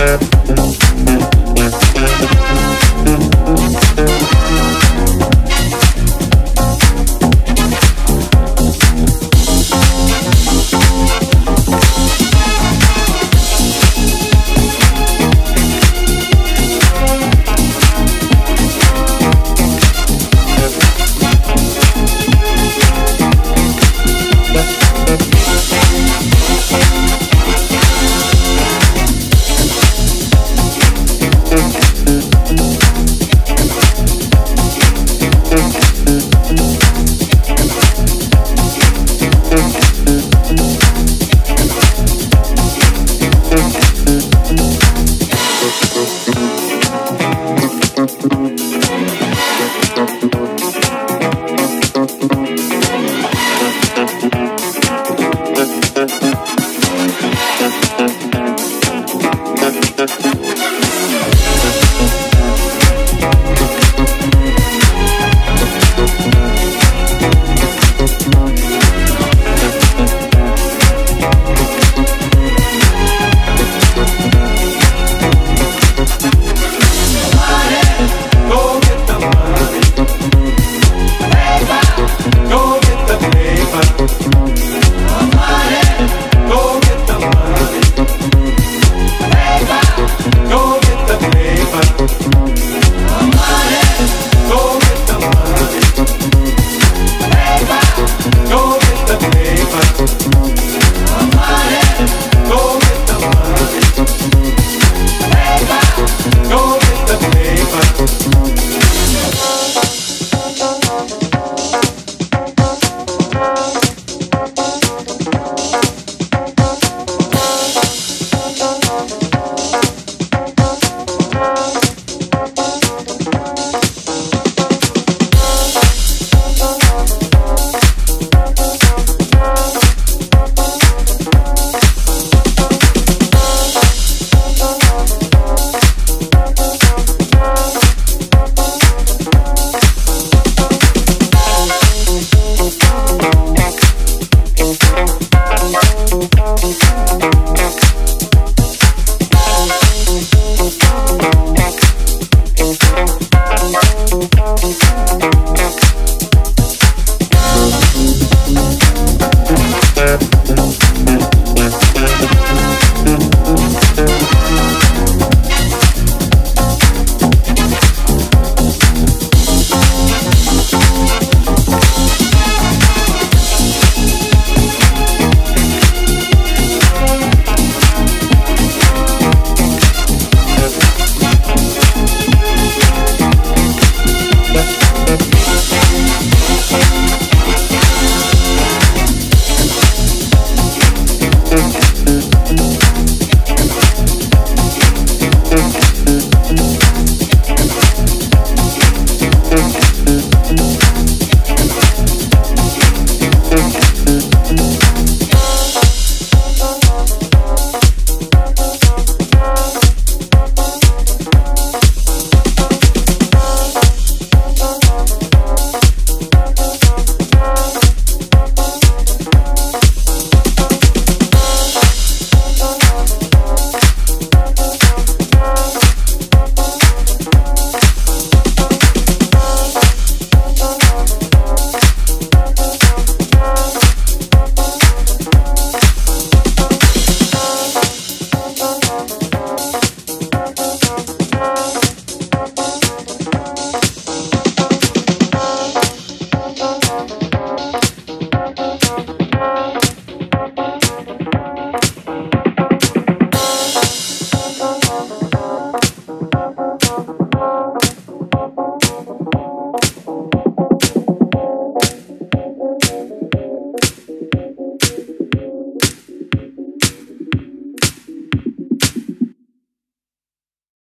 Bye.